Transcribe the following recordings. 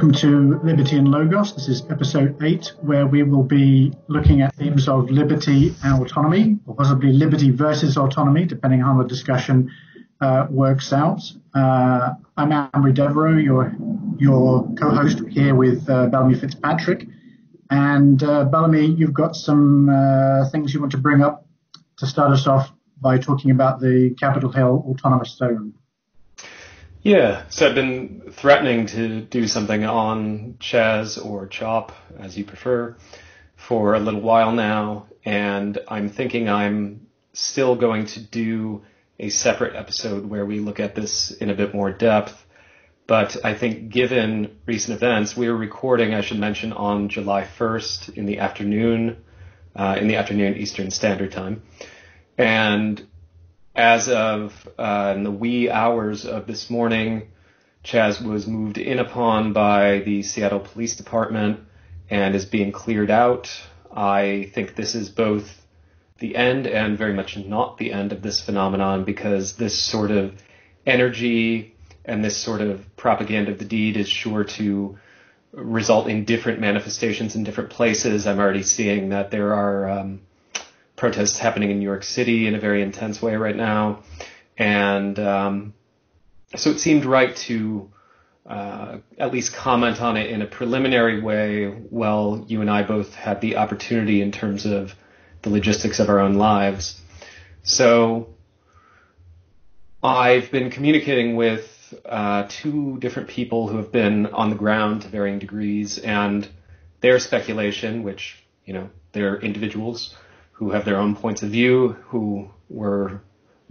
welcome to Liberty and Logos. This is episode eight, where we will be looking at themes of liberty and autonomy, or possibly liberty versus autonomy, depending on how the discussion uh, works out. Uh, I'm Amory Devereaux, your your co-host here with uh, Bellamy Fitzpatrick. And uh, Bellamy, you've got some uh, things you want to bring up to start us off by talking about the Capitol Hill Autonomous Zone. Yeah, so I've been threatening to do something on Chaz or Chop, as you prefer, for a little while now, and I'm thinking I'm still going to do a separate episode where we look at this in a bit more depth. But I think given recent events, we are recording, I should mention, on July 1st in the afternoon, uh, in the afternoon Eastern Standard Time. And as of uh, in the wee hours of this morning, Chaz was moved in upon by the Seattle Police Department and is being cleared out. I think this is both the end and very much not the end of this phenomenon because this sort of energy and this sort of propaganda of the deed is sure to result in different manifestations in different places. I'm already seeing that there are um, protests happening in New York City in a very intense way right now. And um, so it seemed right to uh, at least comment on it in a preliminary way while you and I both had the opportunity in terms of the logistics of our own lives. So I've been communicating with uh, two different people who have been on the ground to varying degrees, and their speculation, which, you know, they're individuals, who have their own points of view, who were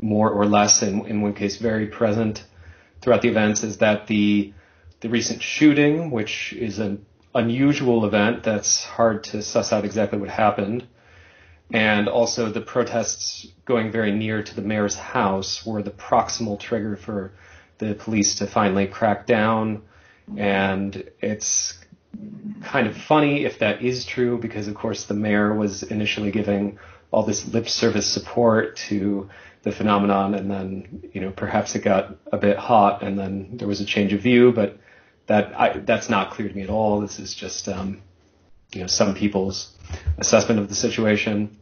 more or less, in, in one case, very present throughout the events, is that the the recent shooting, which is an unusual event that's hard to suss out exactly what happened, and also the protests going very near to the mayor's house were the proximal trigger for the police to finally crack down. And it's kind of funny if that is true, because of course the mayor was initially giving all this lip service support to the phenomenon, and then you know perhaps it got a bit hot, and then there was a change of view, but that I, that's not clear to me at all. This is just um, you know some people's assessment of the situation,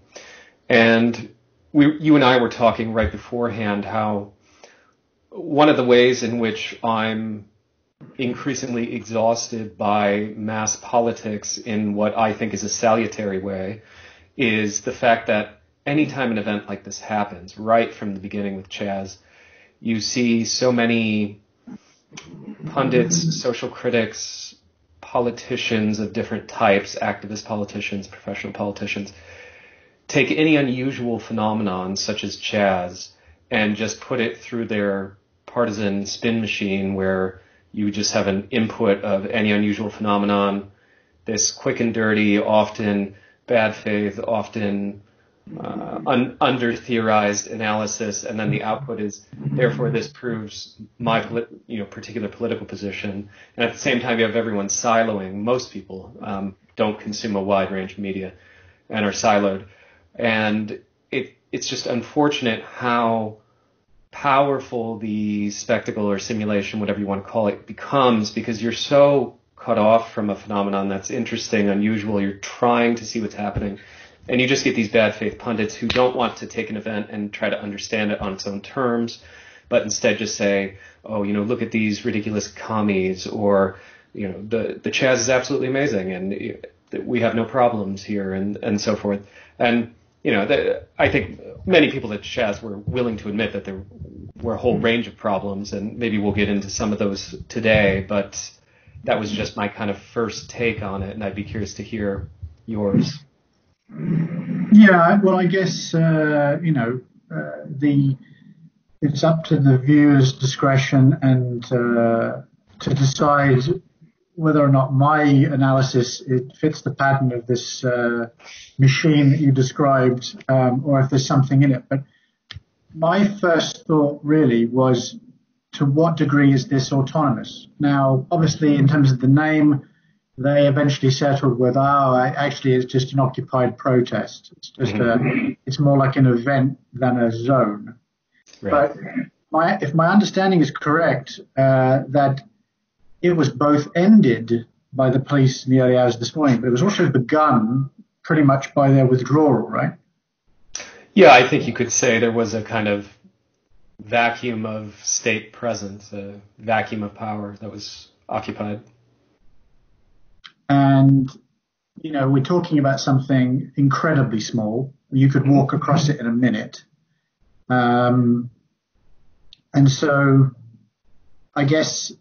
and we you and I were talking right beforehand how one of the ways in which I'm increasingly exhausted by mass politics in what I think is a salutary way is the fact that anytime an event like this happens, right from the beginning with Chaz, you see so many pundits, social critics, politicians of different types, activist politicians, professional politicians, take any unusual phenomenon such as Chaz and just put it through their partisan spin machine where you just have an input of any unusual phenomenon, this quick and dirty, often bad faith, often uh, un- under theorized analysis, and then the output is therefore this proves my polit- you know particular political position, and at the same time you have everyone siloing. Most people um, don't consume a wide range of media and are siloed, and it it's just unfortunate how powerful the spectacle or simulation, whatever you want to call it, becomes because you're so cut off from a phenomenon that's interesting, unusual. You're trying to see what's happening. And you just get these bad faith pundits who don't want to take an event and try to understand it on its own terms, but instead just say, oh, you know, look at these ridiculous commies or, you know, the, the Chaz is absolutely amazing and we have no problems here and, and so forth. And you know, the, I think many people at Chaz were willing to admit that there were a whole range of problems, and maybe we'll get into some of those today. But that was just my kind of first take on it, and I'd be curious to hear yours. Yeah, well, I guess uh, you know uh, the it's up to the viewer's discretion and uh, to decide whether or not my analysis it fits the pattern of this uh, machine that you described, um, or if there's something in it. But my first thought really was, to what degree is this autonomous? Now, obviously, in terms of the name, they eventually settled with, oh, actually, it's just an occupied protest. It's just mm-hmm. a, it's more like an event than a zone. Right. But my, if my understanding is correct, uh, that it was both ended by the police in the early hours this morning, but it was also begun pretty much by their withdrawal, right? Yeah, I think you could say there was a kind of vacuum of state presence, a vacuum of power that was occupied. And, you know, we're talking about something incredibly small. You could walk across it in a minute. Um, and so I guess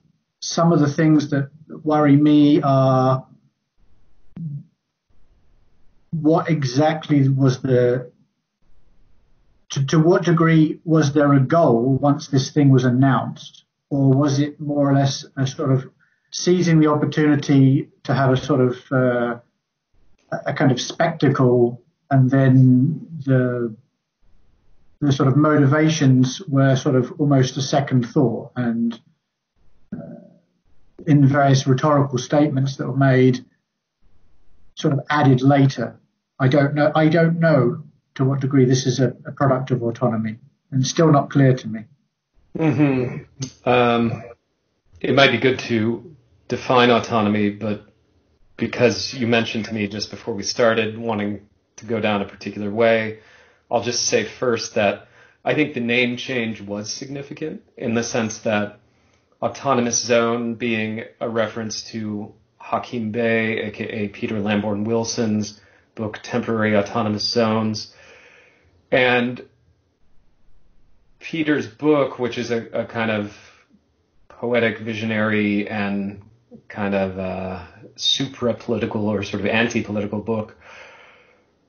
some of the things that worry me are what exactly was the to, to what degree was there a goal once this thing was announced? Or was it more or less a sort of seizing the opportunity to have a sort of uh, a kind of spectacle and then the the sort of motivations were sort of almost a second thought and in various rhetorical statements that were made, sort of added later. I don't know. I don't know to what degree this is a, a product of autonomy, and still not clear to me. Mm-hmm. Um, it might be good to define autonomy, but because you mentioned to me just before we started wanting to go down a particular way, I'll just say first that I think the name change was significant in the sense that autonomous zone being a reference to Hakim Bey, aka Peter Lamborn Wilson's book Temporary Autonomous Zones. And Peter's book, which is a, a kind of poetic, visionary, and kind of uh, supra-political or sort of anti-political book,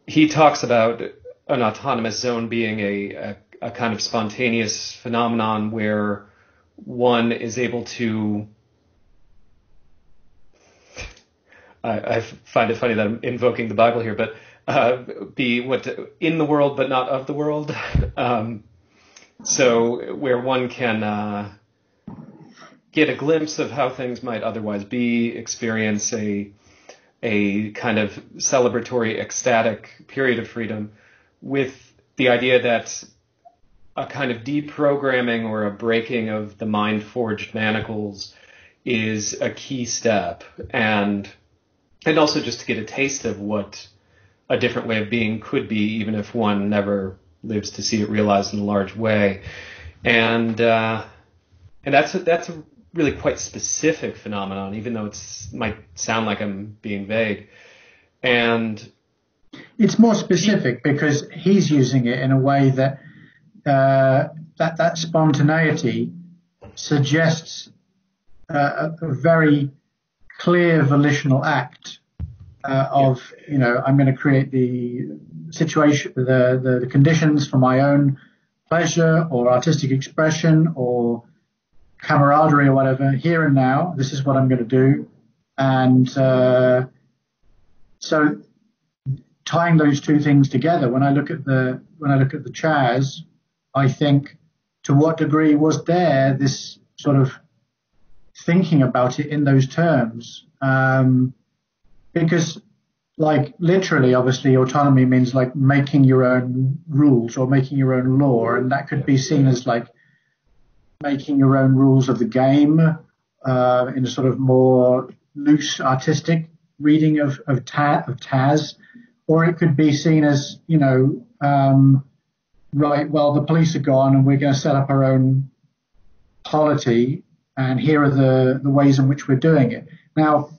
he talks about an autonomous zone being a, a, a kind of spontaneous phenomenon where one is able to I, I, find it funny that I'm invoking the Bible here, but uh, be what in the world but not of the world. Um, so where one can uh, get a glimpse of how things might otherwise be, experience a a kind of celebratory, ecstatic period of freedom, with the idea that a kind of deprogramming or a breaking of the mind forged manacles is a key step. And and also just to get a taste of what a different way of being could be even if one never lives to see it realized in a large way. And uh, and that's a, that's a really quite specific phenomenon even though it might sound like I'm being vague. And it's more specific because he's using it in a way that uh, that that spontaneity suggests uh, a, a, very clear volitional act uh, of you know I'm going to create the situation the, the, the conditions for my own pleasure or artistic expression or camaraderie or whatever here and now. This is what I'm going to do. And uh, so tying those two things together when I look at the when I look at the Chaz I think to what degree was there this sort of thinking about it in those terms? Um, because like literally, obviously, autonomy means like making your own rules or making your own law, and that could be seen as like making your own rules of the game uh, in a sort of more loose artistic reading of of, ta- of Taz, or it could be seen as you know um, right, well, the police are gone and we're going to set up our own polity and here are the, the ways in which we're doing it. Now,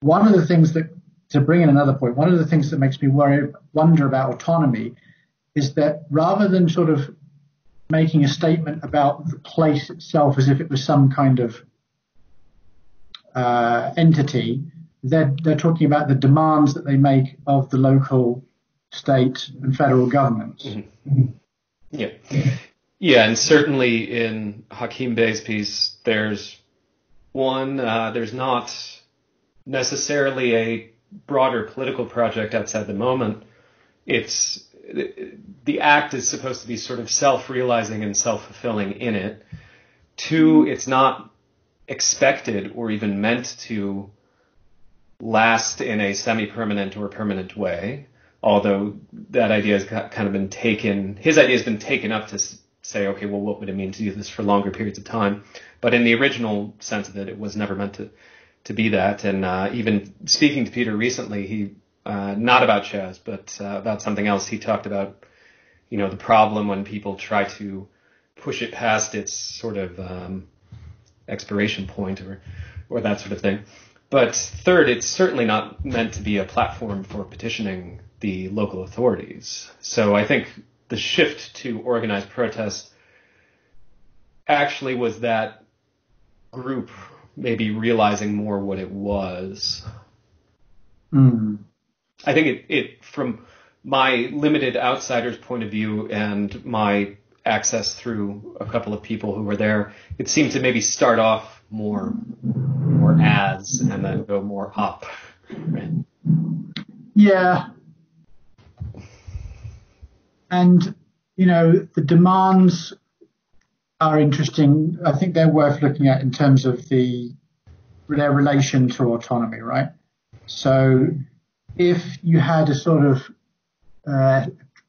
one of the things that, to bring in another point, one of the things that makes me worry, wonder about autonomy is that rather than sort of making a statement about the place itself as if it was some kind of uh, entity, they're, they're talking about the demands that they make of the local state and federal governments. Mm-hmm. Yeah. Yeah, and certainly in Hakim Bey's piece, there's one, uh, there's not necessarily a broader political project outside the moment. It's, the act is supposed to be sort of self-realizing and self-fulfilling in it. Two, it's not expected or even meant to last in a semi-permanent or permanent way although that idea has kind of been taken, his idea has been taken up to say, okay, well, what would it mean to do this for longer periods of time? But in the original sense of it, it was never meant to to be that. And uh, even speaking to Peter recently, he uh, not about Chaz, but uh, about something else. He talked about, you know, the problem when people try to push it past its sort of um, expiration point or or that sort of thing. But third, it's certainly not meant to be a platform for petitioning the local authorities. So I think the shift to organized protest actually was that group maybe realizing more what it was. Mm. I think it, it, from my limited outsider's point of view and my access through a couple of people who were there, it seemed to maybe start off more, more as and then go more up. Right? Yeah. And, you know, the demands are interesting. I think they're worth looking at in terms of the their relation to autonomy, right? So if you had a sort of uh,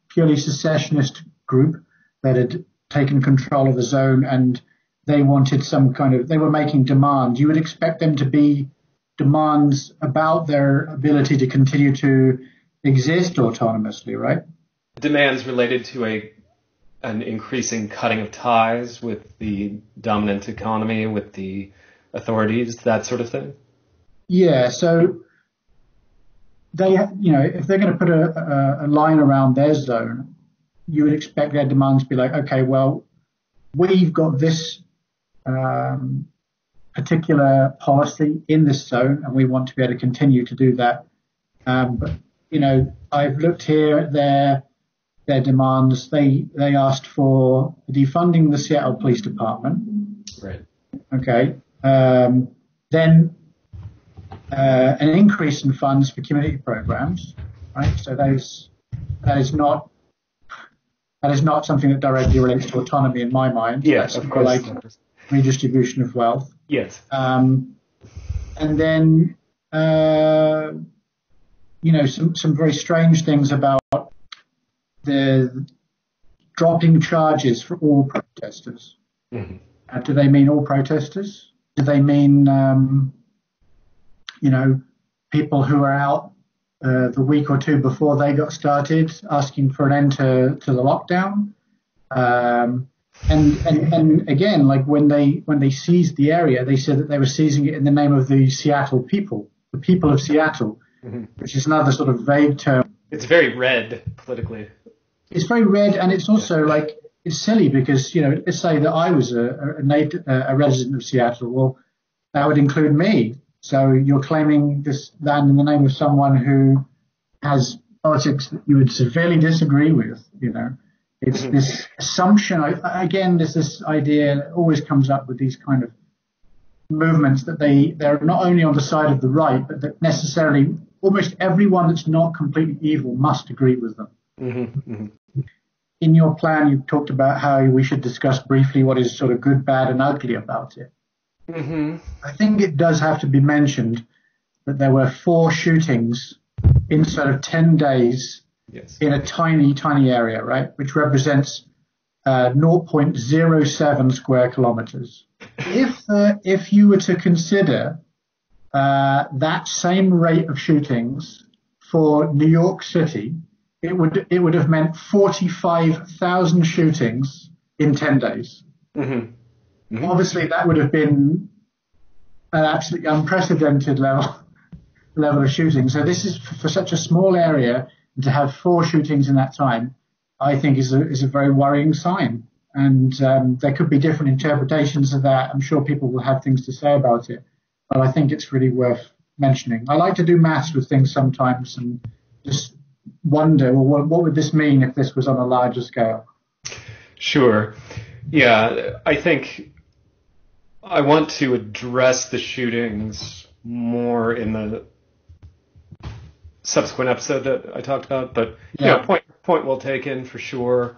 purely secessionist group that had taken control of the zone and they wanted some kind of, they were making demands, you would expect them to be demands about their ability to continue to exist autonomously, right? Demands related to a an increasing cutting of ties with the dominant economy, with the authorities, that sort of thing? Yeah, so they, you know, if they're going to put a, a, a line around their zone, you would expect their demands to be like, okay, well, we've got this um, particular policy in this zone, and we want to be able to continue to do that. Um, but you know, I've looked here at their their demands. They they asked for defunding the Seattle Police Department. Right. Okay. Um, then uh, an increase in funds for community programs. Right. So those that is not that is not something that directly relates to autonomy in my mind. Yes, That's of course. Like redistribution of wealth. Yes. Um, and then, uh, you know, some, some very strange things about the dropping charges for all protesters. Mm-hmm. Uh, do they mean all protesters? Do they mean, um, you know, people who are out uh, the week or two before they got started asking for an end to, to the lockdown? Um, and, and and again, like when they when they seized the area, they said that they were seizing it in the name of the Seattle people, the people of Seattle, mm-hmm. which is another sort of vague term. It's very red politically. It's very red, and it's also like it's silly because you know, let's say that I was a a, native, a resident of Seattle. Well, that would include me. So you're claiming this land in the name of someone who has politics that you would severely disagree with. You know, it's mm-hmm. this assumption. I, again, there's this idea that always comes up with these kind of movements that they they're not only on the side of the right, but that necessarily almost everyone that's not completely evil must agree with them. Mm-hmm. Mm-hmm. In your plan, you talked about how we should discuss briefly what is sort of good, bad, and ugly about it. Mm-hmm. I think it does have to be mentioned that there were four shootings in sort of 10 days yes. in a tiny, tiny area, right? Which represents uh, 0.07 square kilometers. If uh, if you were to consider uh, that same rate of shootings for New York City, it would it would have meant 45,000 shootings in 10 days. Mm-hmm. Mm-hmm. Obviously, that would have been an absolutely unprecedented level level of shooting. So this is for such a small area to have four shootings in that time, I think is a, is a very worrying sign. And um, there could be different interpretations of that. I'm sure people will have things to say about it, but I think it's really worth mentioning. I like to do maths with things sometimes and just wonder, well, what, what would this mean if this was on a larger scale? Sure. Yeah, I think I want to address the shootings more in the subsequent episode that I talked about, but yeah. you know, point point well taken for sure.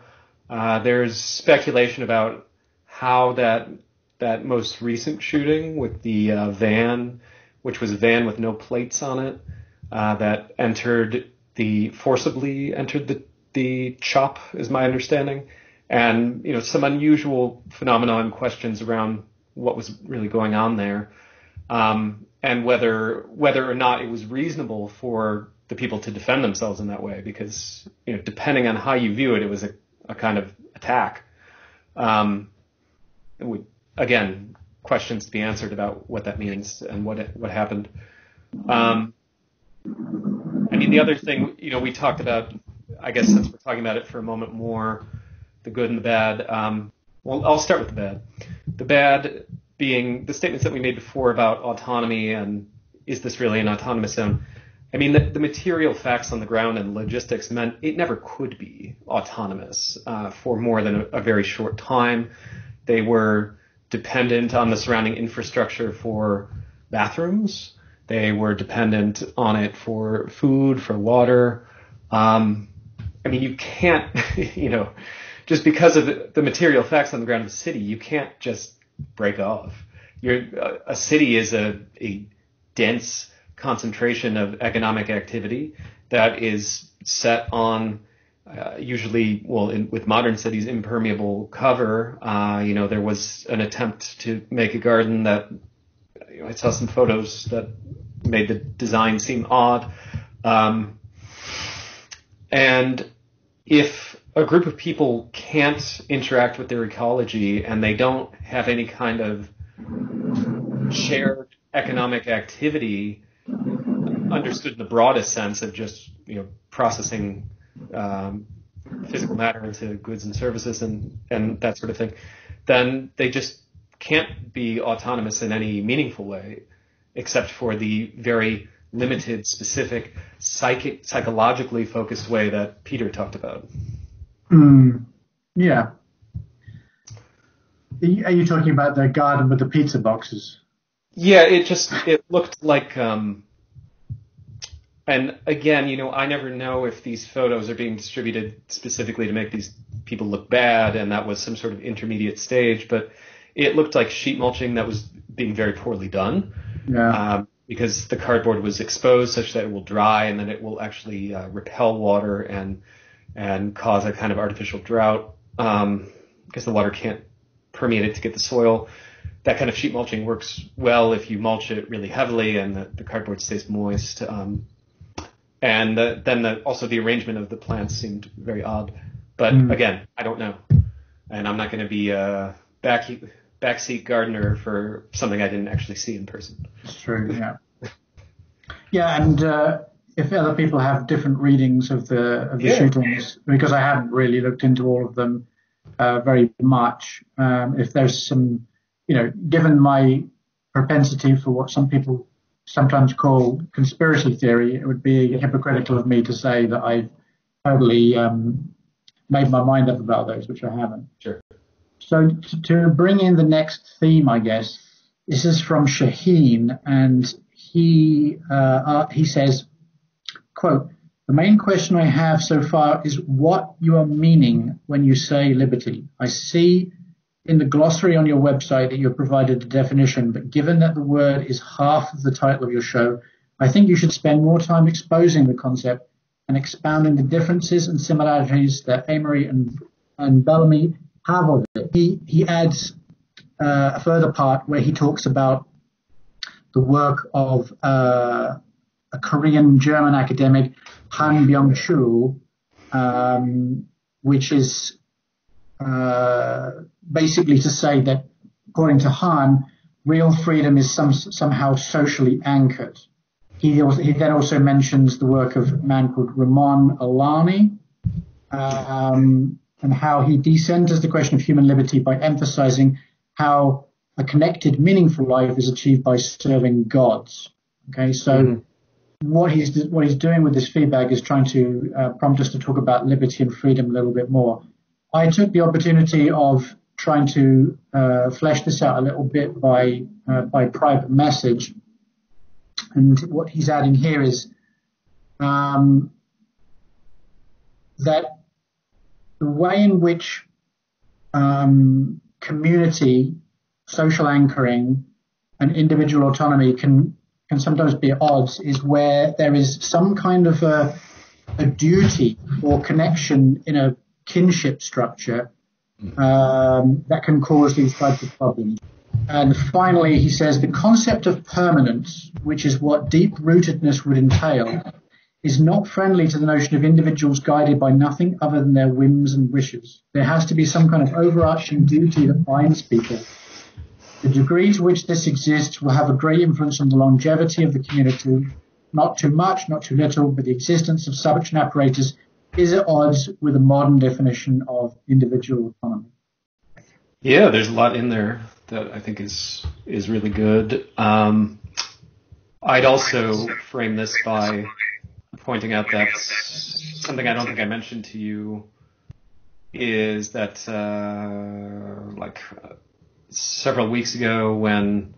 Uh, there's speculation about how that that most recent shooting with the uh, van, which was a van with no plates on it, uh, that entered the forcibly entered the the CHOP, is my understanding, and you know some unusual phenomenon questions around what was really going on there, um, and whether whether or not it was reasonable for the people to defend themselves in that way, because you know depending on how you view it, it was a, a kind of attack. Um, would, again, questions to be answered about what that means and what what happened. Um, I mean, the other thing, you know, we talked about. I guess since we're talking about it for a moment more, the good and the bad. Um, well, I'll start with the bad. The bad being the statements that we made before about autonomy and is this really an autonomous zone? I mean, the, the material facts on the ground and logistics meant it never could be autonomous uh, for more than a, a very short time. They were dependent on the surrounding infrastructure for bathrooms. They were dependent on it for food, for water. Um, I mean, you can't, you know, just because of the, material facts on the ground of the city, you can't just break off. You're, a city is a, a dense concentration of economic activity that is set on uh, usually, well, in, with modern cities, impermeable cover. Uh, you know, there was an attempt to make a garden that I saw some photos that made the design seem odd. Um, and if a group of people can't interact with their ecology and they don't have any kind of shared economic activity understood in the broadest sense of just you know processing um, physical matter into goods and services and, and that sort of thing, then they just can't be autonomous in any meaningful way, except for the very limited, specific, psychic, psychologically focused way that Peter talked about. Mm, yeah. Are you talking about the garden with the pizza boxes? Yeah, it just it looked like um, and again, you know, I never know if these photos are being distributed specifically to make these people look bad, and that was some sort of intermediate stage. But it looked like sheet mulching that was being very poorly done. Yeah. Um, because the cardboard was exposed such that it will dry and then it will actually uh, repel water and and cause a kind of artificial drought um, because the water can't permeate it to get the soil. That kind of sheet mulching works well if you mulch it really heavily and the, the cardboard stays moist. Um, and the, then the, also the arrangement of the plants seemed very odd. But mm. again, I don't know, and I'm not going to be a back backseat gardener for something I didn't actually see in person. It's true, yeah, yeah, and uh, if other people have different readings of the of the yeah. shootings, because I haven't really looked into all of them uh, very much. Um, if there's some, you know, given my propensity for what some people sometimes call conspiracy theory, it would be hypocritical of me to say that I've totally um, made my mind up about those, which I haven't. Sure. So to, to bring in the next theme, I guess this is from Shaheen, and he uh, uh, he says, "quote The main question I have so far is what you are meaning when you say liberty. I see." in the glossary on your website that you have provided a definition, but given that the word is half of the title of your show, I think you should spend more time exposing the concept and expounding the differences and similarities that Amory and, and Bellamy have of it. He, he adds uh, a further part where he talks about the work of uh, a Korean German academic, Han Byung-chul, um, which is uh, basically to say that, according to Han, real freedom is some, somehow socially anchored. He, also, he, then also mentions the work of a man called Ramon Elani, um, and how he decenters the question of human liberty by emphasizing how a connected, meaningful life is achieved by serving gods. Okay, so mm-hmm. what he's what he's doing with this feedback is trying to uh, prompt us to talk about liberty and freedom a little bit more. I took the opportunity of trying to uh, flesh this out a little bit by uh, by private message, and what he's adding here is um, that the way in which um, community, social anchoring, and individual autonomy can can sometimes be at odds is where there is some kind of a, a duty or connection in a kinship structure um, that can cause these types of problems. And finally, he says the concept of permanence, which is what deep rootedness would entail, is not friendly to the notion of individuals guided by nothing other than their whims and wishes. There has to be some kind of overarching duty that binds people. The degree to which this exists will have a great influence on the longevity of the community. Not too much, not too little, but the existence of such an apparatus is at odds with a modern definition of individual autonomy. Yeah, there's a lot in there that I think is is really good. Um, I'd also frame this by pointing out that something I don't think I mentioned to you is that uh, like several weeks ago when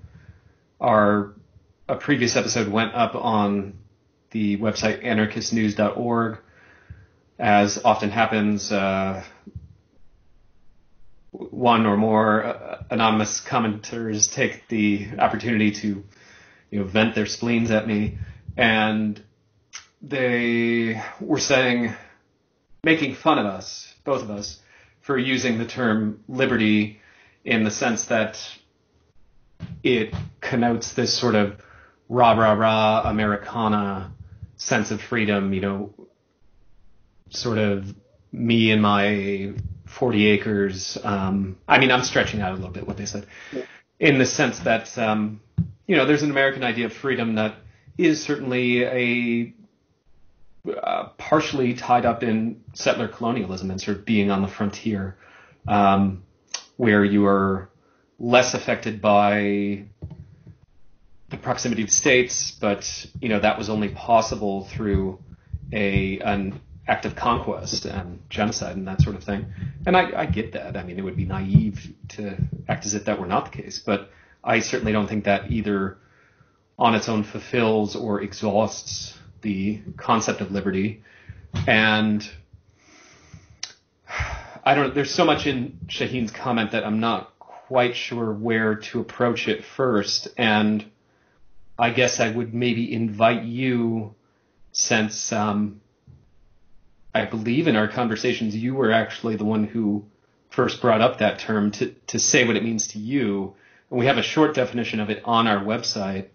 our a previous episode went up on the website anarchistnews.org as often happens, uh, one or more uh, anonymous commenters take the opportunity to, you know, vent their spleens at me, and they were saying, making fun of us, both of us, for using the term liberty in the sense that it connotes this sort of rah rah rah Americana sense of freedom, you know, sort of me and my 40 acres. Um, I mean, I'm stretching out a little bit what they said, in the sense that um, you know there's an American idea of freedom that is certainly a uh, partially tied up in settler colonialism and sort of being on the frontier, um, where you are less affected by the proximity of states, but you know that was only possible through a an act of conquest and genocide and that sort of thing. And I, I get that. I mean, it would be naive to act as if that were not the case, but I certainly don't think that either on its own fulfills or exhausts the concept of liberty. And I don't, know, there's so much in Shaheen's comment that I'm not quite sure where to approach it first. And I guess I would maybe invite you since, um, I believe in our conversations, you were actually the one who first brought up that term to, to say what it means to you. And we have a short definition of it on our website,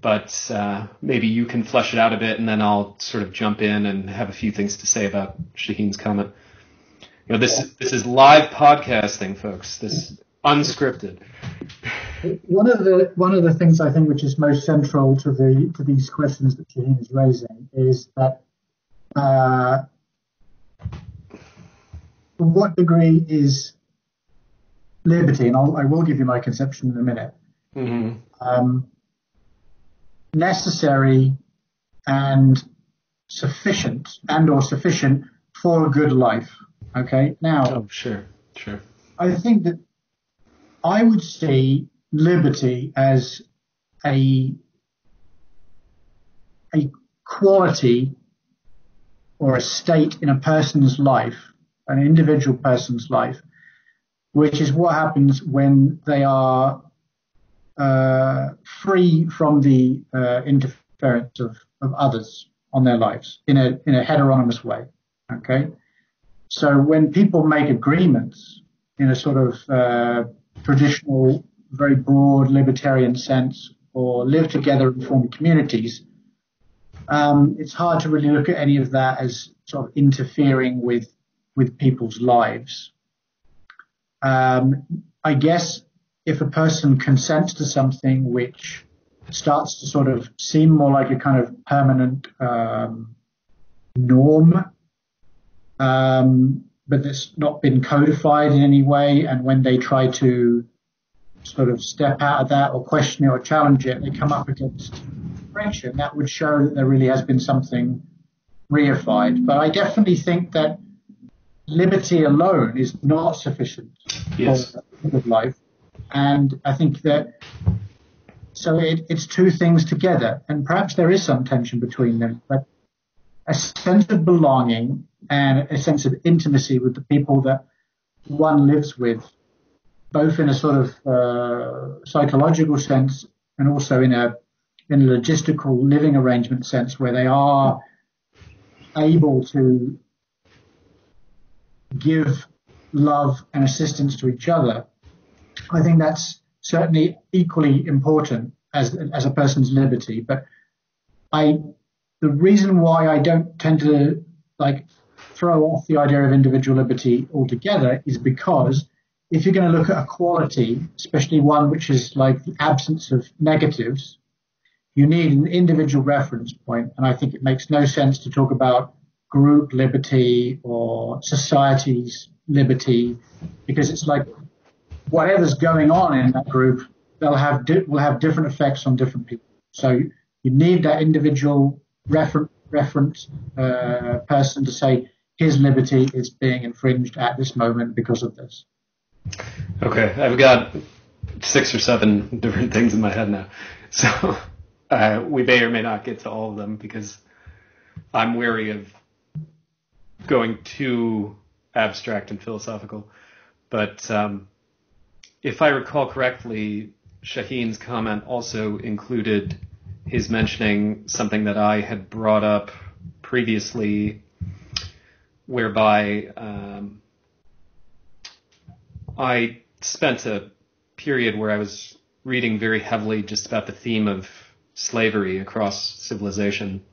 but uh, maybe you can flesh it out a bit and then I'll sort of jump in and have a few things to say about Shaheen's comment. You know, this, this is live podcasting, folks. This unscripted. One of the one of the things I think which is most central to the to these questions that Shaheen is raising is that uh, what degree is liberty, and I'll, I will give you my conception in a minute, mm-hmm. um, necessary and sufficient and or sufficient for a good life. Okay. Now, oh, sure, sure. I think that I would see liberty as a a quality or a state in a person's life an individual person's life, which is what happens when they are free from the uh, interference of, of others on their lives in a in a heteronomous way. Okay, so when people make agreements in a sort of uh, traditional, very broad libertarian sense, or live together and form communities, um, it's hard to really look at any of that as sort of interfering with with people's lives. Um, I guess if a person consents to something which starts to sort of seem more like a kind of permanent um, norm, um, but it's not been codified in any way, and when they try to sort of step out of that or question it or challenge it, they come up against friction. That would show that there really has been something reified. But I definitely think that liberty alone is not sufficient yes. for life. And I think that so it, it's two things together, and perhaps there is some tension between them, but a sense of belonging and a sense of intimacy with the people that one lives with, both in a sort of uh, psychological sense and also in a in a logistical living arrangement sense, where they are able to give love and assistance to each other, I think that's certainly equally important as as a person's liberty. But I, the reason why I don't tend to like throw off the idea of individual liberty altogether is because if you're going to look at a quality, especially one which is like the absence of negatives, you need an individual reference point. point, and I think it makes no sense to talk about group liberty or society's liberty because it's like whatever's going on in that group, they'll have di- will have different effects on different people. So you need that individual refer- reference uh, person to say his liberty is being infringed at this moment because of this. Okay, I've got six or seven different things in my head now, so uh, we may or may not get to all of them because I'm wary of going too abstract and philosophical. But um, if I recall correctly, Shaheen's comment also included his mentioning something that I had brought up previously, whereby um, I spent a period where I was reading very heavily just about the theme of slavery across civilization,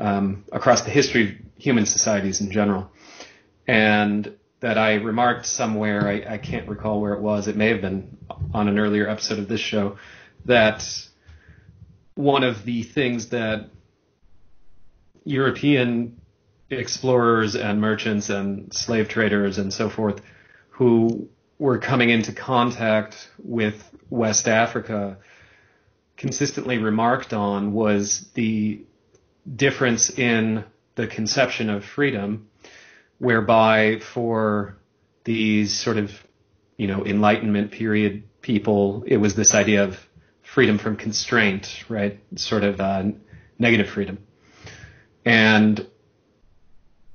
um, across the history of human societies in general. And that I remarked somewhere, I, I can't recall where it was, it may have been on an earlier episode of this show, that one of the things that European explorers and merchants and slave traders and so forth who were coming into contact with West Africa consistently remarked on was the difference in the conception of freedom, whereby for these sort of, you know, Enlightenment period people, it was this idea of freedom from constraint, right? Sort of uh, negative freedom. And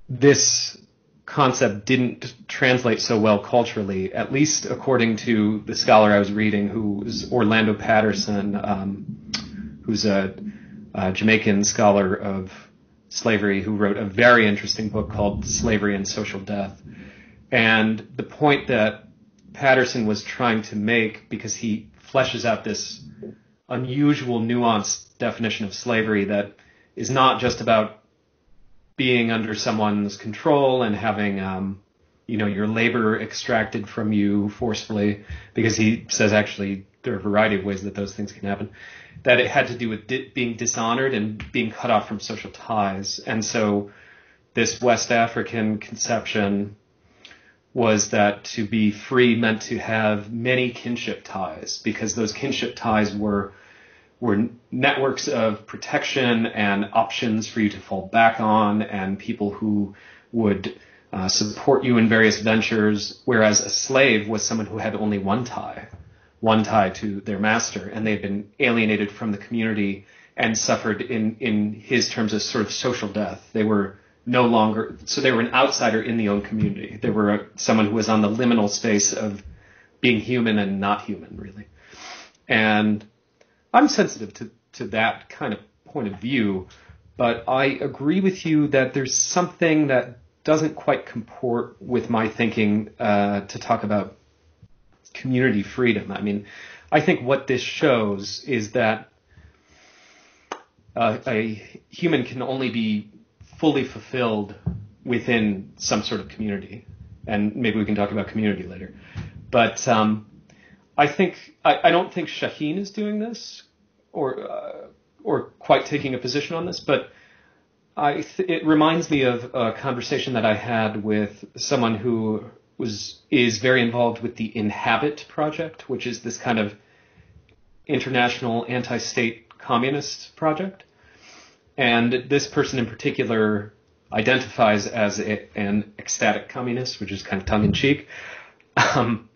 this concept didn't translate so well culturally, at least according to the scholar I was reading, who's Orlando Patterson, um, who's a, a, Jamaican scholar of slavery who wrote a very interesting book called Slavery and Social Death. And the point that Patterson was trying to make, because he fleshes out this unusual, nuanced definition of slavery that is not just about being under someone's control and having um, you know your labor extracted from you forcefully because he says actually there are a variety of ways that those things can happen that it had to do with di- being dishonored and being cut off from social ties. And so this west african conception was that to be free meant to have many kinship ties because those kinship ties were were networks of protection and options for you to fall back on and people who would uh, support you in various ventures, whereas a slave was someone who had only one tie, one tie to their master, and they had been alienated from the community and suffered in, in his terms of sort of social death. They were no longer, so they were an outsider in the own community. They were a, someone who was on the liminal space of being human and not human, really. And I'm sensitive to, to that kind of point of view, but I agree with you that there's something that doesn't quite comport with my thinking uh, to talk about community freedom. I mean, I think what this shows is that uh, a human can only be fully fulfilled within some sort of community, and maybe we can talk about community later. But um, I think I, I don't think Shaheen is doing this or uh, or quite taking a position on this, but I th- it reminds me of a conversation that I had with someone who was is very involved with the Inhabit project, which is this kind of international anti-state communist project. And this person in particular identifies as a, an ecstatic communist, which is kind of tongue in cheek. Um,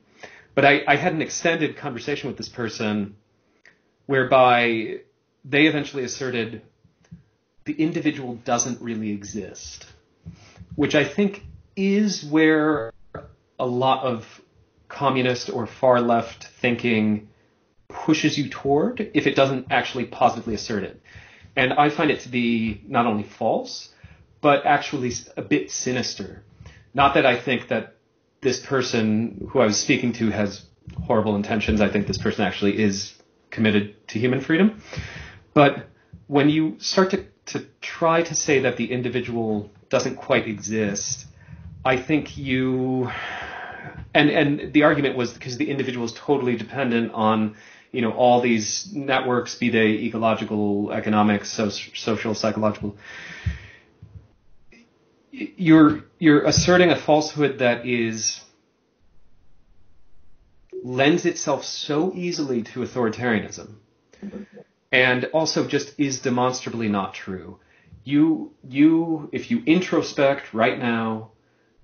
but I, I had an extended conversation with this person whereby they eventually asserted the individual doesn't really exist, which I think is where a lot of communist or far left thinking pushes you toward if it doesn't actually positively assert it. And I find it to be not only false, but actually a bit sinister. Not that I think that this person who I was speaking to has horrible intentions. I think this person actually is committed to human freedom. But when you start to, to try to say that the individual doesn't quite exist, I think you and and the argument was because the individual is totally dependent on you know all these networks, be they ecological, economic, so, social, psychological. You're you're asserting a falsehood that is lends itself so easily to authoritarianism and also just is demonstrably not true. You, you, if you introspect right now,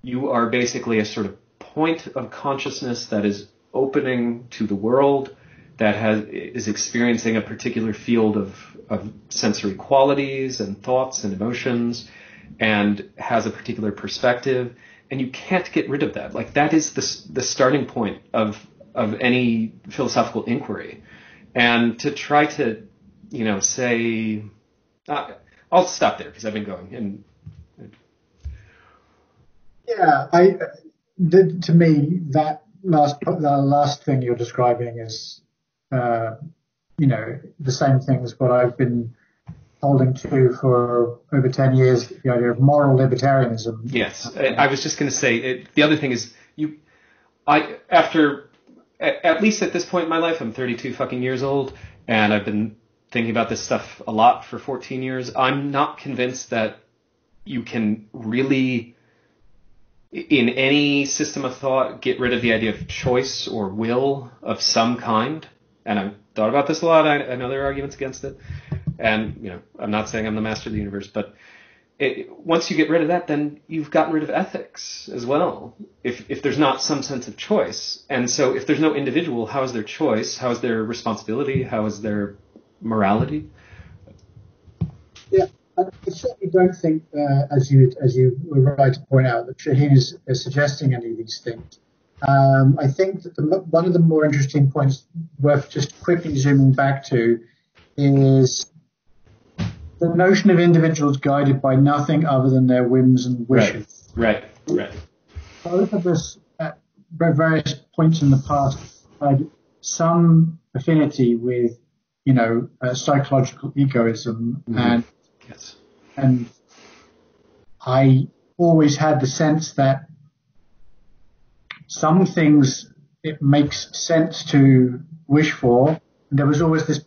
you are basically a sort of point of consciousness that is opening to the world, that has, is experiencing a particular field of, of sensory qualities and thoughts and emotions, and has a particular perspective, and you can't get rid of that. Like that is the, the starting point of, of any philosophical inquiry. And to try to, you know, say, uh, I'll stop there because I've been going. And yeah, I the, to me that last the last thing you're describing is, uh, you know, the same thing as what I've been holding to for over 10 years, the idea of moral libertarianism. Yes. I was just going to say, it, the other thing is, you, I, after, at least at this point in my life, I'm 32 fucking years old, and I've been thinking about this stuff a lot for 14 years. I'm not convinced that you can really, in any system of thought, get rid of the idea of choice or will of some kind. And I've thought about this a lot. I, I know there are arguments against it. And, you know, I'm not saying I'm the master of the universe, but it, once you get rid of that, then you've gotten rid of ethics as well. If, if there's not some sense of choice. And so if there's no individual, how is their choice? How is their responsibility? How is their morality? I certainly don't think, uh, as you as you were right to point out, that Shaheen is, is suggesting any of these things. Um, I think that the, one of the more interesting points worth just quickly zooming back to is the notion of individuals guided by nothing other than their whims and wishes. Right, right, right. Both of us at various points in the past had some affinity with you know, uh, psychological egoism mm-hmm. and yes. and I always had the sense that some things it makes sense to wish for. And there was always this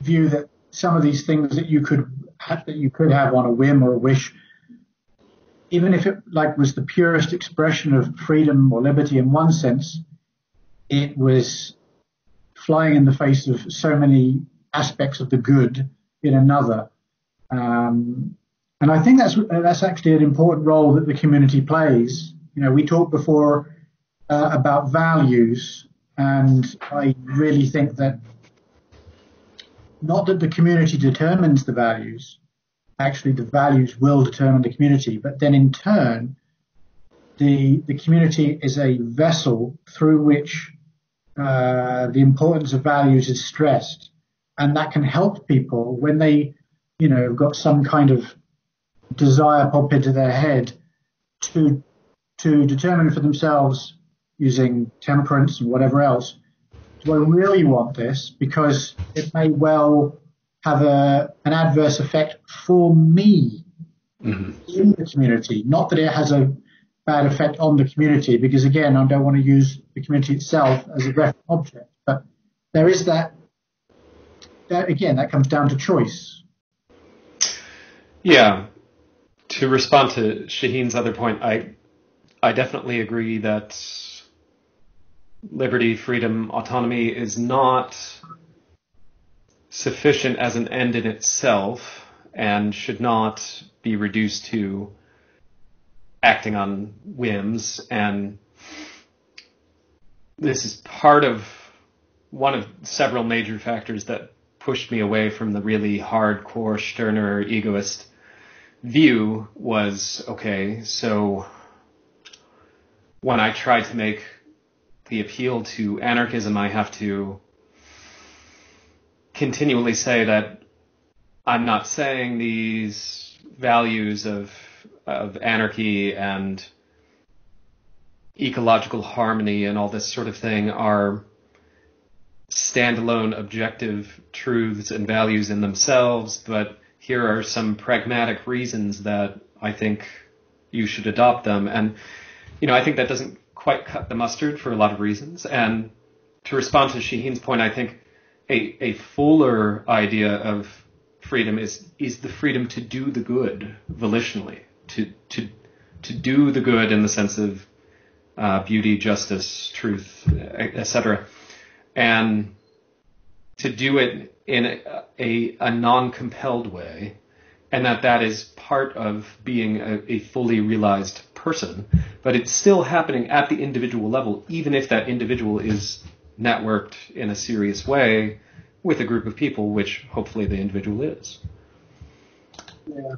view that some of these things that you could have, that you could have on a whim or a wish, even if it like was the purest expression of freedom or liberty in one sense, it was flying in the face of so many aspects of the good in another. Um, and I think that's that's actually an important role that the community plays. You know, we talked before uh, about values, and I really think that not that the community determines the values, actually the values will determine the community, but then in turn, the the community is a vessel through which uh, the importance of values is stressed, and that can help people when they, you know, got some kind of desire pop into their head to to determine for themselves using temperance and whatever else. Do I really want this? Because it may well have a an adverse effect for me mm-hmm. in the community. Not that it has a bad effect on the community because again, I don't want to use the community itself as a reference object, but there is that, that again, that comes down to choice. Yeah. To respond to Shaheen's other point, I, I definitely agree that liberty, freedom, autonomy is not sufficient as an end in itself and should not be reduced to acting on whims and this is part of one of several major factors that pushed me away from the really hardcore Stirner egoist view was okay, so when I try to make the appeal to anarchism, I have to continually say that I'm not saying these values of of anarchy and ecological harmony and all this sort of thing are standalone objective truths and values in themselves, but here are some pragmatic reasons that I think you should adopt them. And, you know, I think that doesn't quite cut the mustard for a lot of reasons. And to respond to Shaheen's point, I think a, a fuller idea of freedom is, is the freedom to do the good volitionally, to, to, to do the good in the sense of uh, beauty, justice, truth, etc. And to do it in a, a, a non-compelled way, and that that is part of being a, a, fully realized person, but it's still happening at the individual level, even if that individual is networked in a serious way with a group of people, which hopefully the individual is. Yeah.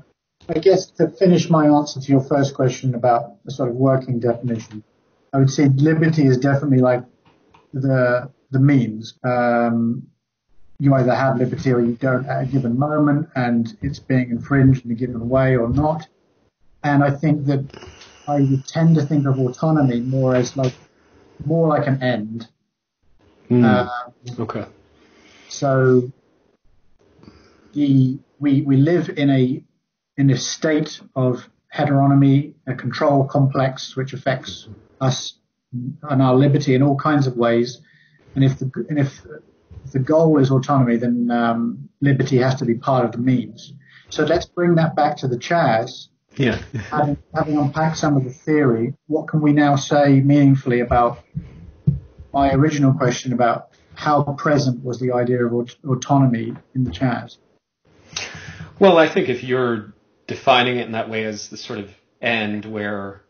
I guess to finish my answer to your first question about the sort of working definition, I would say liberty is definitely like the the means. Um, you either have liberty or you don't at a given moment, and it's being infringed in a given way or not. And I think that I would tend to think of autonomy more as like more like an end. Mm. Uh, okay. So the we we live in a in a state of heteronomy, a control complex which affects us and our liberty in all kinds of ways. And if the and if the goal is autonomy, then um, liberty has to be part of the means. So let's bring that back to the Chaz. Yeah. having, having unpacked some of the theory, what can we now say meaningfully about my original question about how present was the idea of aut- autonomy in the Chaz? Well, I think if you're defining it in that way as the sort of end where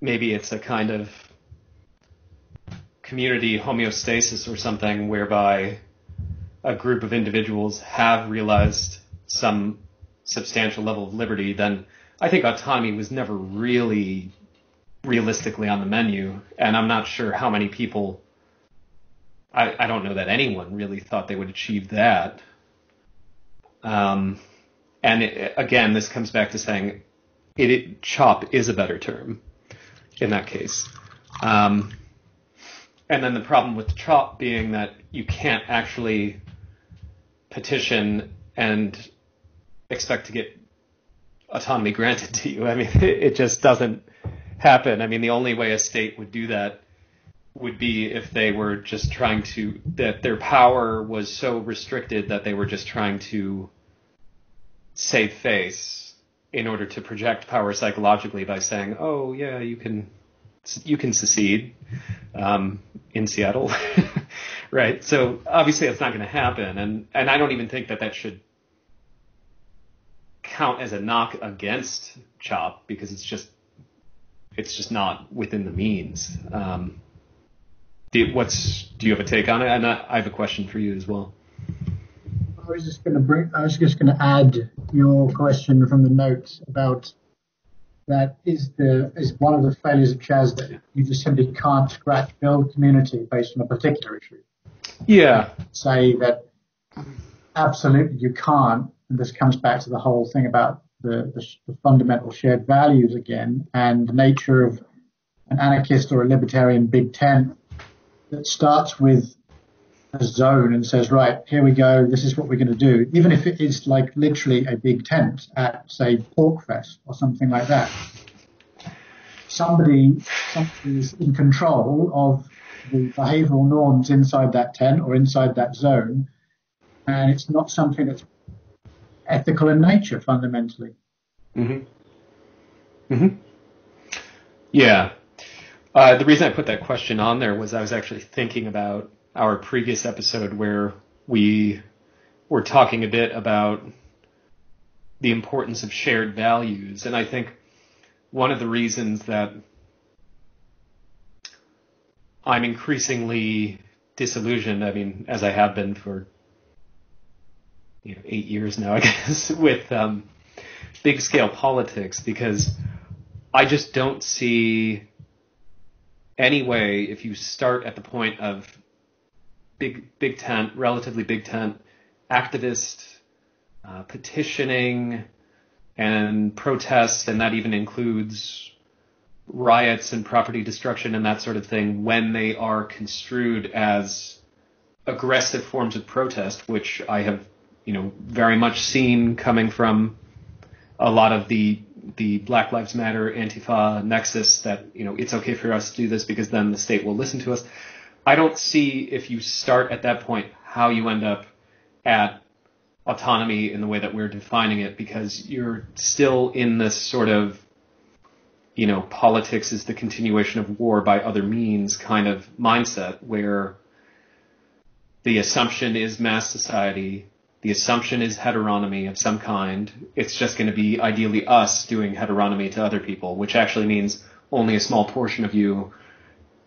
maybe it's a kind of community homeostasis or something whereby a group of individuals have realized some substantial level of liberty, then I think autonomy was never really realistically on the menu. And I'm not sure how many people, I, I don't know that anyone really thought they would achieve that. Um, and it, again, this comes back to saying it, it, chop is a better term in that case. Um, and then the problem with the CHOP being that you can't actually petition and expect to get autonomy granted to you. I mean, it just doesn't happen. I mean, the only way a state would do that would be if they were just trying to, that their power was so restricted that they were just trying to save face in order to project power psychologically by saying, oh, yeah, you can you can secede um, in Seattle, right? So obviously that's not going to happen, and and I don't even think that that should count as a knock against CHOP because it's just it's just not within the means. Um, do, what's do you have a take on it? And I, I have a question for you as well. I was just going to bring. I was just going to add your question from the notes about that is the is one of the failures of Chaz that you just simply can't scratch build community based on a particular issue. Yeah. Say that absolutely you can't, and this comes back to the whole thing about the, the, the fundamental shared values again and the nature of an anarchist or a libertarian big tent that starts with zone and says, right, here we go, this is what we're going to do, even if it is like literally a big tent at, say, PorcFest or something like that. Somebody, somebody is in control of the behavioral norms inside that tent or inside that zone, and it's not something that's ethical in nature fundamentally. Mm-hmm. Mm-hmm. Yeah. Uh, the reason I put that question on there was I was actually thinking about our previous episode where we were talking a bit about the importance of shared values. And I think one of the reasons that I'm increasingly disillusioned, I mean, as I have been for you know, eight years now, I guess, with um, big scale politics, because I just don't see any way if you start at the point of big big tent, relatively big tent, activist uh, petitioning and protest, and that even includes riots and property destruction and that sort of thing when they are construed as aggressive forms of protest, which I have, you know, very much seen coming from a lot of the the Black Lives Matter Antifa nexus that you know it's okay for us to do this because then the state will listen to us. I don't see if you start at that point how you end up at autonomy in the way that we're defining it because you're still in this sort of you know politics is the continuation of war by other means kind of mindset where the assumption is mass society the assumption is heteronomy of some kind. It's just going to be ideally us doing heteronomy to other people, which actually means only a small portion of you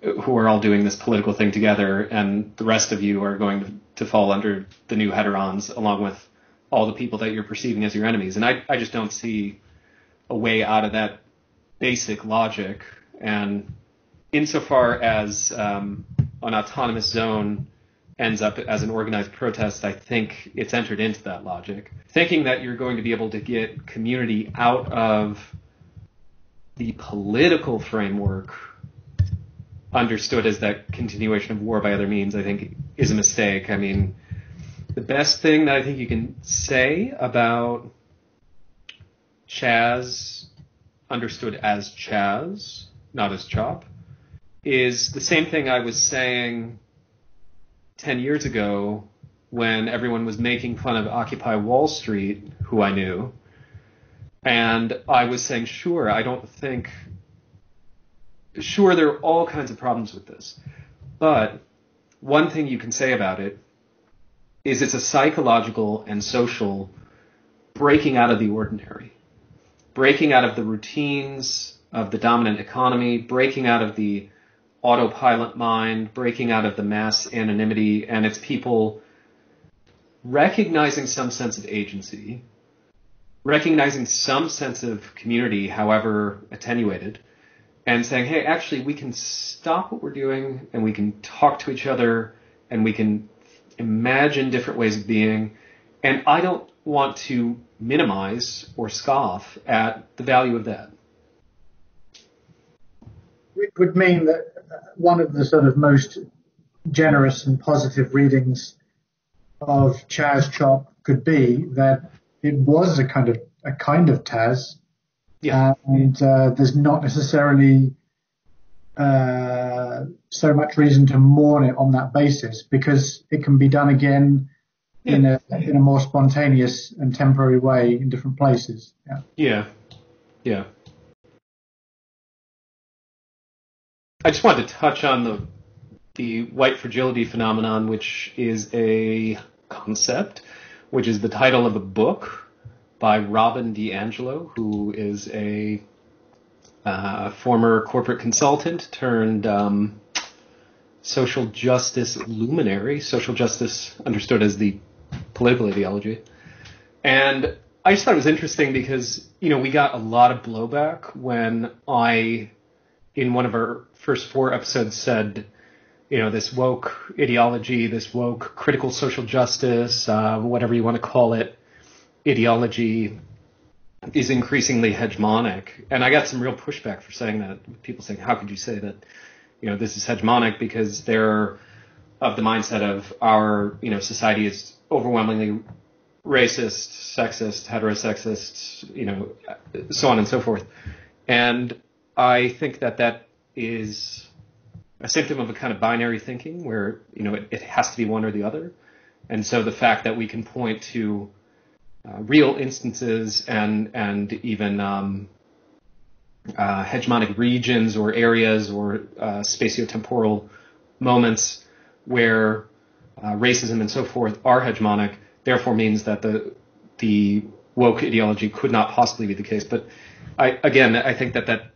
who are all doing this political thing together, and the rest of you are going to fall under the new heterons, along with all the people that you're perceiving as your enemies. And I, I just don't see a way out of that basic logic. And insofar as um, an autonomous zone ends up as an organized protest, I think it's entered into that logic. Thinking that you're going to be able to get community out of the political framework understood as that continuation of war by other means, I think is a mistake. I mean, the best thing that I think you can say about Chaz, understood as Chaz, not as Chop, is the same thing I was saying 10 years ago when everyone was making fun of Occupy Wall Street, who I knew. And I was saying, sure, I don't think, sure, there are all kinds of problems with this. But one thing you can say about it is it's a psychological and social breaking out of the ordinary, breaking out of the routines of the dominant economy, breaking out of the autopilot mind, breaking out of the mass anonymity, and it's people recognizing some sense of agency, recognizing some sense of community, however attenuated, and saying, hey, actually, we can stop what we're doing and we can talk to each other and we can imagine different ways of being. And I don't want to minimize or scoff at the value of that. It would mean that uh, one of the sort of most generous and positive readings of Chaz Chop could be that it was a kind of a kind of Taz, yeah. and uh, there's not necessarily uh, so much reason to mourn it on that basis because it can be done again yeah. in a in a more spontaneous and temporary way in different places. Yeah. Yeah. Yeah. I just wanted to touch on the the white fragility phenomenon, which is a concept, which is the title of a book by Robin DiAngelo, who is a uh, former corporate consultant turned um, social justice luminary, social justice understood as the political ideology. And I just thought it was interesting because, you know, we got a lot of blowback when I, in one of our first four episodes said, you know, this woke ideology, this woke critical social justice, uh, whatever you want to call it, ideology is increasingly hegemonic. And I got some real pushback for saying that. People saying, how could you say that, you know, this is hegemonic because they're of the mindset of our, you know, society is overwhelmingly racist, sexist, heterosexist, you know, so on and so forth. And I think that that is a symptom of a kind of binary thinking where, you know, it, it has to be one or the other. And so the fact that we can point to uh, real instances and, and even, um, uh, hegemonic regions or areas or uh, spatiotemporal moments where uh, racism and so forth are hegemonic, therefore means that the the woke ideology could not possibly be the case. But I, again, I think that that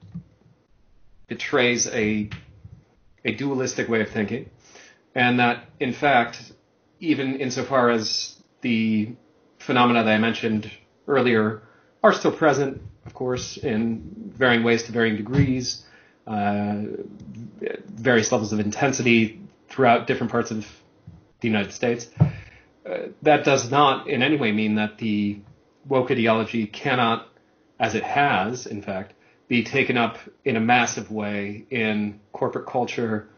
betrays a a dualistic way of thinking, and that in fact, even insofar as the phenomena that I mentioned earlier are still present, of course, in varying ways to varying degrees, uh, various levels of intensity throughout different parts of the United States. Uh, that does not in any way mean that the woke ideology cannot, as it has, in fact, be taken up in a massive way in corporate culture,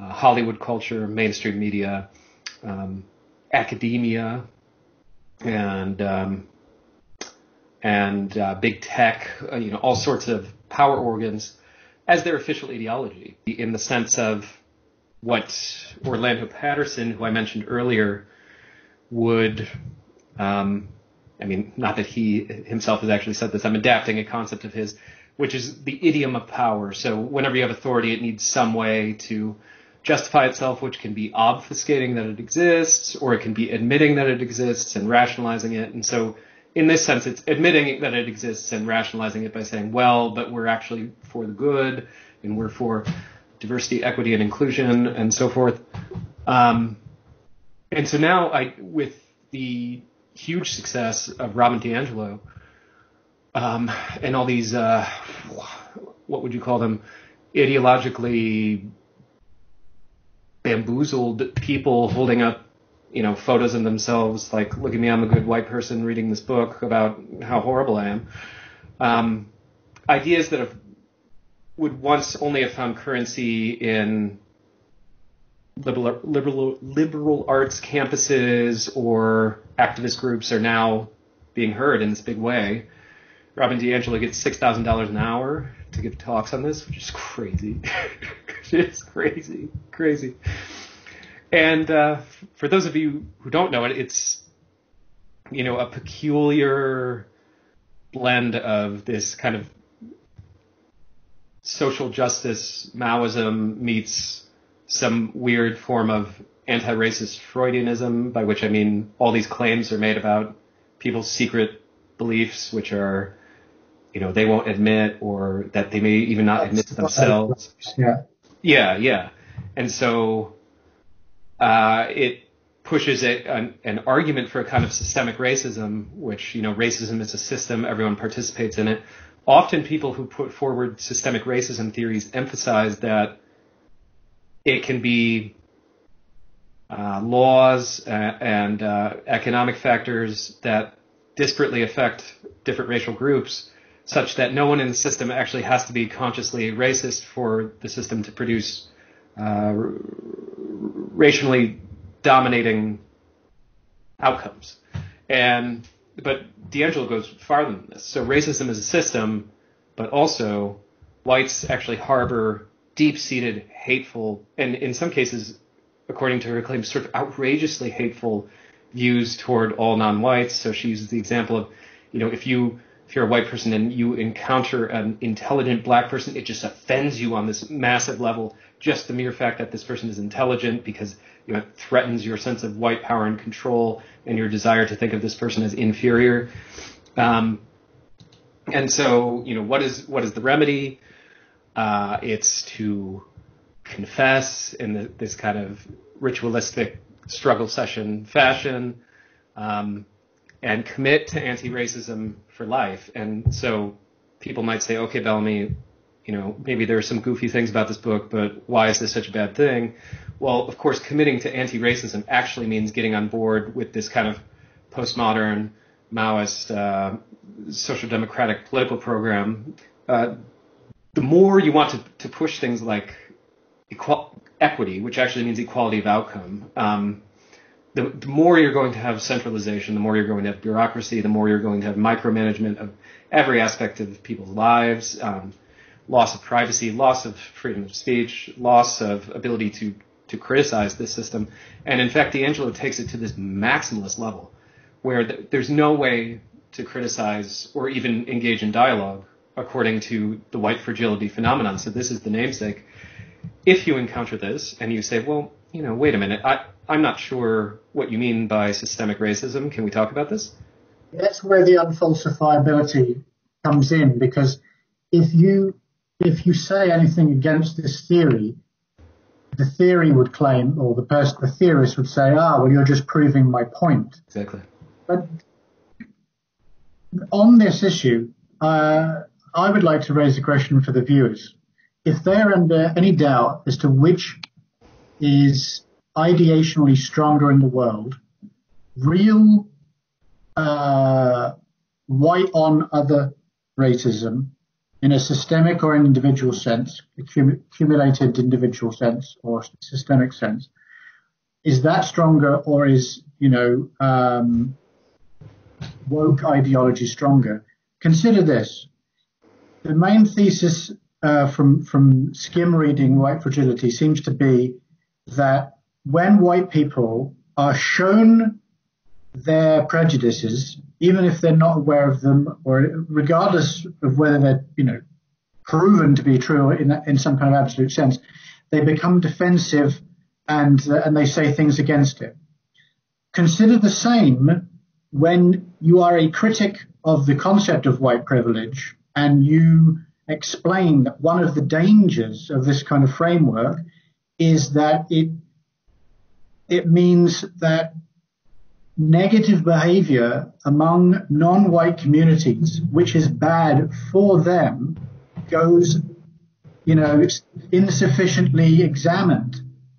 uh, Hollywood culture, mainstream media, um, academia, and um, and uh, big tech, uh, you know, all sorts of power organs as their official ideology, in the sense of what Orlando Patterson, who I mentioned earlier, would. Um, I mean, not that he himself has actually said this. I'm adapting a concept of his, which is the idiom of power. So whenever you have authority, it needs some way to justify itself, which can be obfuscating that it exists, or it can be admitting that it exists and rationalizing it. And so, in this sense, it's admitting that it exists and rationalizing it by saying, well, but we're actually for the good, and we're for diversity, equity, and inclusion, and so forth. Um, and so now, I with the huge success of Robin DiAngelo, um, and all these, uh, what would you call them, ideologically bamboozled people holding up, you know, photos of themselves, like, look at me, I'm a good white person reading this book about how horrible I am. Um, ideas that have, would once only have found currency in liberal, liberal, liberal arts campuses or activist groups are now being heard in this big way. Robin DiAngelo gets $6,000 an hour to give talks on this, which is crazy. it's crazy, crazy. And uh, for those of you who don't know it, it's you know a peculiar blend of this kind of social justice Maoism meets some weird form of anti-racist Freudianism, by which I mean all these claims are made about people's secret beliefs, which are you know they won't admit or that they may even not admit to themselves. Yeah. Yeah, yeah. And so uh, it pushes a, an, an, argument for a kind of systemic racism, which you know racism is a system, everyone participates in it. Often, people who put forward systemic racism theories emphasize that it can be uh, laws uh, and uh, economic factors that disparately affect different racial groups such that no one in the system actually has to be consciously racist for the system to produce uh, racially dominating outcomes. And but DiAngelo goes farther than this. So racism is a system, but also whites actually harbor deep-seated hateful and in some cases, according to her claims, sort of outrageously hateful views toward all non-whites. So she uses the example of, you know, if you if you're a white person and you encounter an intelligent black person, it just offends you on this massive level. Just the mere fact that this person is intelligent because you know, it threatens your sense of white power and control and your desire to think of this person as inferior. Um, and so, you know, what is what is the remedy? Uh, it's to confess in the, this kind of ritualistic struggle session fashion. Um, and commit to anti-racism for life. And so people might say, okay, Bellamy, you know, maybe there are some goofy things about this book, but why is this such a bad thing? Well, of course, committing to anti-racism actually means getting on board with this kind of postmodern Maoist uh, social democratic political program. Uh, the more you want to, to push things like equal, equity, which actually means equality of outcome, um, the, the, more you're going to have centralization, the more you're going to have bureaucracy, the more you're going to have micromanagement of every aspect of people's lives, um, loss of privacy, loss of freedom of speech, loss of ability to to criticize this system. And in fact, DiAngelo takes it to this maximalist level, where th- there's no way to criticize or even engage in dialogue according to the white fragility phenomenon. So this is the namesake. If you encounter this and you say, well, you know, wait a minute, I, I'm not sure what you mean by systemic racism. Can we talk about this? That's where the unfalsifiability comes in because if you if you say anything against this theory, the theory would claim, or the person, the theorist would say, ah, well, you're just proving my point. Exactly. But on this issue, uh, I would like to raise a question for the viewers. If they're under any doubt as to which is ideationally stronger in the world, real uh, white on other racism in a systemic or an individual sense, accumulated individual sense or systemic sense, is that stronger or is, you know, um, woke ideology stronger? Consider this. The main thesis uh, from, from skim reading white fragility seems to be that when white people are shown their prejudices, even if they're not aware of them, or regardless of whether they're, you know, proven to be true in, in some kind of absolute sense, they become defensive and, uh, and they say things against it. Consider the same when you are a critic of the concept of white privilege and you explain that one of the dangers of this kind of framework is that it it means that negative behavior among non-white communities, which is bad for them, goes, you know, insufficiently examined.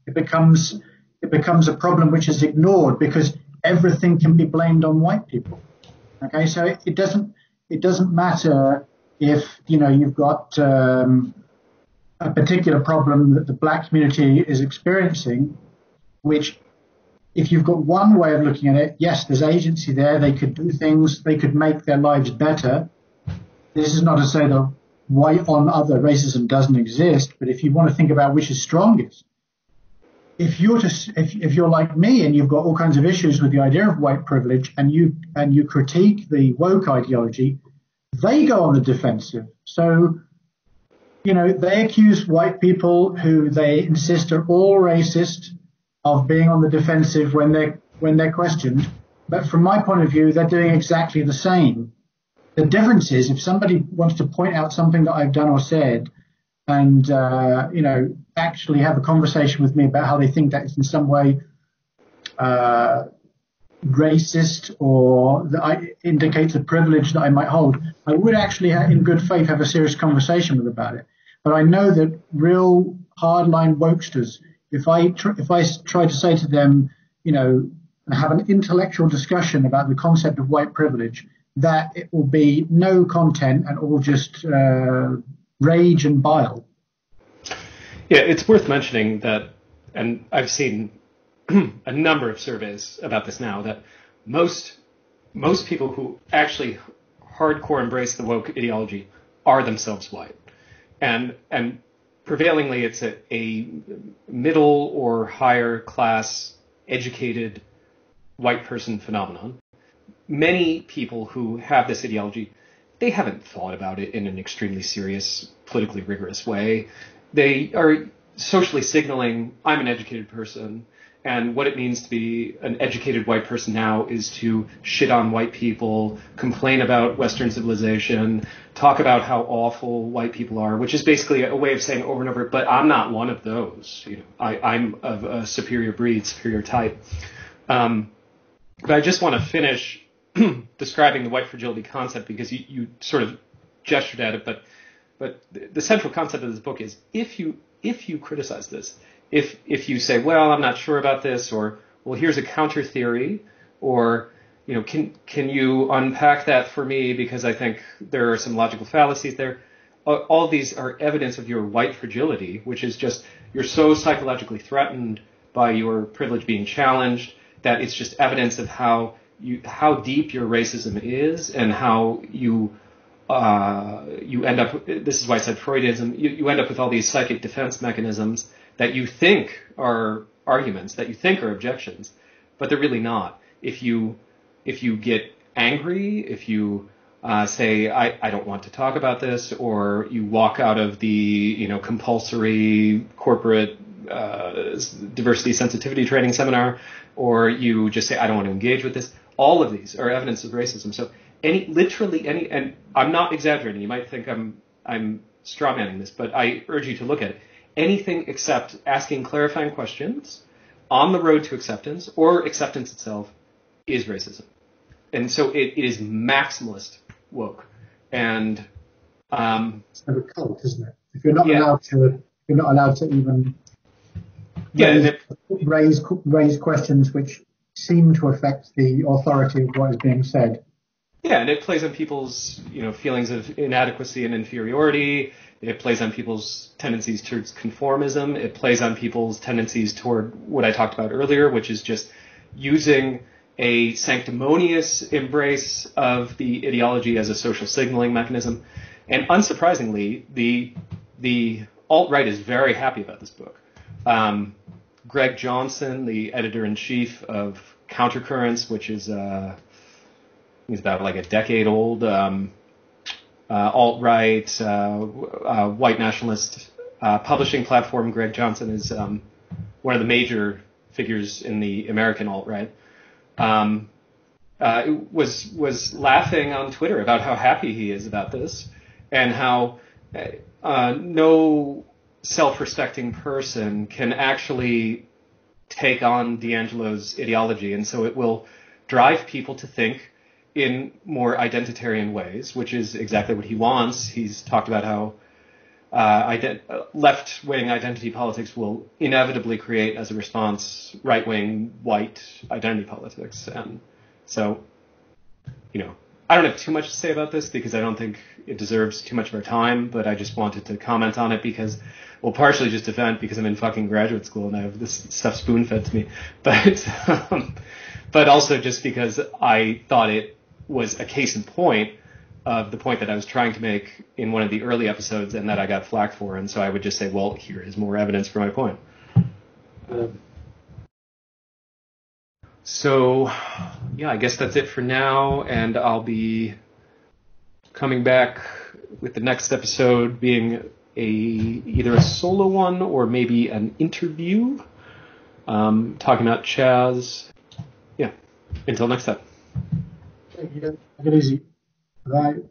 It becomes, it becomes a problem which is ignored because everything can be blamed on white people. Okay, so it, it doesn't, it doesn't matter if, you know, you've got, um, a particular problem that the black community is experiencing, which if you've got one way of looking at it, yes, there's agency there. They could do things. They could make their lives better. This is not to say that white on other racism doesn't exist, but if you want to think about which is strongest, if you're to, if, if you're like me and you've got all kinds of issues with the idea of white privilege and you, and you critique the woke ideology, they go on the defensive. So, you know, they accuse white people who they insist are all racist of being on the defensive when they're when they're questioned. But from my point of view, they're doing exactly the same. The difference is if somebody wants to point out something that I've done or said, and uh, you know actually have a conversation with me about how they think that is in some way uh, racist or that I, indicates a privilege that I might hold, I would actually, in good faith, have a serious conversation with about it. But I know that real hardline wokesters if I tr- if I try to say to them, you know, have an intellectual discussion about the concept of white privilege, that it will be no content and all just uh, rage and bile. Yeah, it's worth mentioning that, and I've seen a number of surveys about this now that most most people who actually hardcore embrace the woke ideology are themselves white, and and prevailingly it's a, a middle or higher class educated white person phenomenon. Many people who have this ideology, they haven't thought about it in an extremely serious, politically rigorous way. They are socially signaling, I'm an educated person, and what it means to be an educated white person now is to shit on white people, complain about Western civilization, talk about how awful white people are, which is basically a way of saying over and over, but I'm not one of those. You know, I, am of a superior breed, superior type. Um, but I just want to finish describing the white fragility concept because you, you sort of gestured at it, but but the central concept of this book is if you if you criticize this, if if you say, well, I'm not sure about this, or well, here's a counter theory, or you know, can can you unpack that for me because I think there are some logical fallacies there. All these are evidence of your white fragility, which is just you're so psychologically threatened by your privilege being challenged that it's just evidence of how you how deep your racism is and how you uh, you end up. This is why I said Freudism. You, you end up with all these psychic defense mechanisms that you think are arguments, that you think are objections, but they're really not. If you if you get angry, if you uh, say I, I don't want to talk about this, or you walk out of the you know compulsory corporate uh, diversity sensitivity training seminar, or you just say I don't want to engage with this. All of these are evidence of racism. So any literally any, and I'm not exaggerating. You might think I'm I'm strawmanning this, but I urge you to look at it anything except asking clarifying questions on the road to acceptance or acceptance itself is racism. And so it, it is maximalist woke. And um, it's kind of a cult, isn't it? If you're not yeah. allowed to, you're not allowed to even yeah, raise, it, raise raise questions which seem to affect the authority of what is being said. Yeah, and it plays on people's you know feelings of inadequacy and inferiority. It plays on people's tendencies towards conformism. It plays on people's tendencies toward what I talked about earlier, which is just using a sanctimonious embrace of the ideology as a social signaling mechanism. And unsurprisingly, the the alt right is very happy about this book. Um, Greg Johnson, the editor in chief of Countercurrents, which is uh, he's about like a decade old um, uh, alt right uh, uh, white nationalist uh, publishing platform. Greg Johnson is um, one of the major figures in the American alt right. Um, uh, was was laughing on Twitter about how happy he is about this and how no self-respecting person can actually take on DiAngelo's ideology, and so it will drive people to think in more identitarian ways, which is exactly what he wants. He's talked about how uh, ident- left-wing identity politics will inevitably create, as a response, right-wing white identity politics, and so, you know, I don't have too much to say about this because I don't think it deserves too much of our time, but I just wanted to comment on it because, well, partially just to vent because I'm in fucking graduate school and I have this stuff spoon fed to me, but, um, but also just because I thought it was a case in point of the point that I was trying to make in one of the early episodes and that I got flack for, and so I would just say, well, here is more evidence for my point. Um, so, yeah, I guess that's it for now, and I'll be coming back with the next episode being a either a solo one or maybe an interview, um, talking about Chaz. Yeah, until next time. Take it easy. Bye.